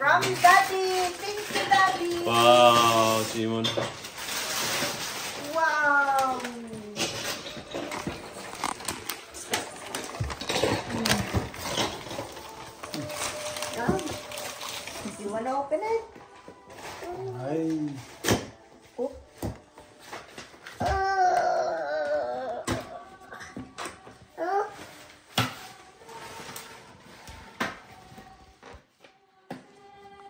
From Daddy. Thank you, Daddy. Wow, Simon. Wow. Hmm. Do you wanna open it?